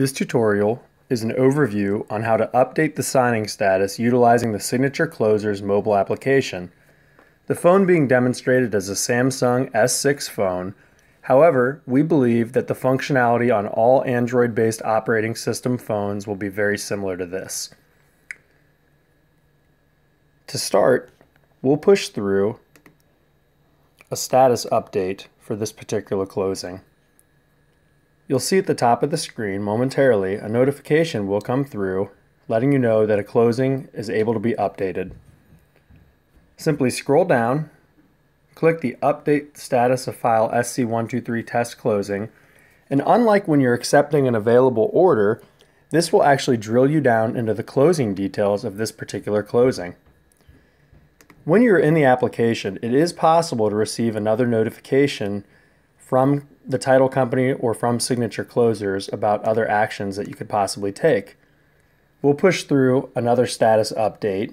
This tutorial is an overview on how to update the signing status utilizing the Signature Closers mobile application. The phone being demonstrated is a Samsung S6 phone. However, we believe that the functionality on all Android-based operating system phones will be very similar to this. To start, we'll push through a status update for this particular closing. You'll see at the top of the screen momentarily a notification will come through letting you know that a closing is able to be updated. Simply scroll down, click the Update Status of File SC123 Test Closing, and unlike when you're accepting an available order, this will actually drill you down into the closing details of this particular closing. When you're in the application, it is possible to receive another notification from the title company or from signature closers about other actions that you could possibly take. We'll push through another status update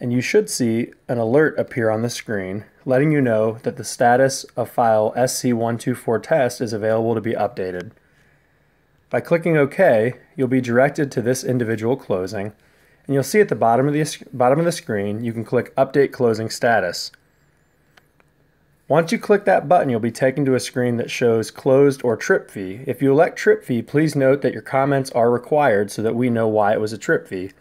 and you should see an alert appear on the screen letting you know that the status of file SC124 test is available to be updated. By clicking OK, you'll be directed to this individual closing and you'll see at the bottom of the, bottom of the screen you can click Update Closing Status. Once you click that button, you'll be taken to a screen that shows closed or trip fee. If you elect trip fee, please note that your comments are required so that we know why it was a trip fee.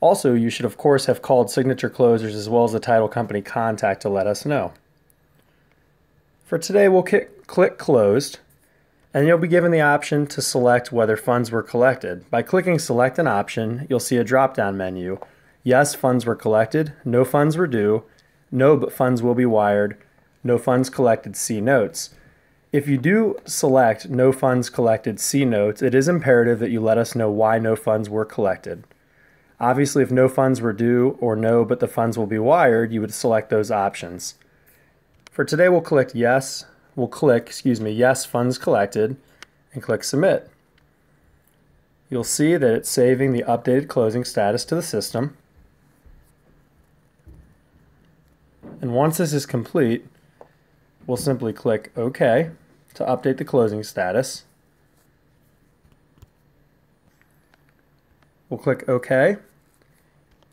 Also, you should of course have called signature closers as well as the title company contact to let us know. For today, we'll click closed and you'll be given the option to select whether funds were collected. By clicking select an option, you'll see a drop-down menu. Yes, funds were collected. No funds were due. No, but funds will be wired no funds collected, C notes. If you do select no funds collected, C notes, it is imperative that you let us know why no funds were collected. Obviously, if no funds were due or no, but the funds will be wired, you would select those options. For today, we'll click yes, we'll click, excuse me, yes, funds collected, and click submit. You'll see that it's saving the updated closing status to the system. And once this is complete, we'll simply click OK to update the closing status. We'll click OK.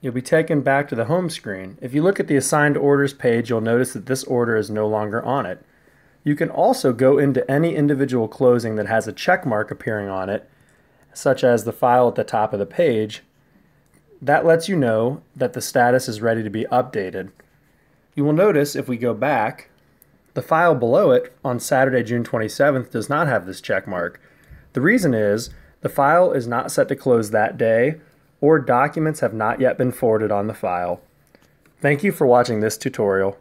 You'll be taken back to the home screen. If you look at the assigned orders page, you'll notice that this order is no longer on it. You can also go into any individual closing that has a check mark appearing on it, such as the file at the top of the page. That lets you know that the status is ready to be updated. You will notice if we go back the file below it on Saturday, June 27th does not have this check mark. The reason is the file is not set to close that day or documents have not yet been forwarded on the file. Thank you for watching this tutorial.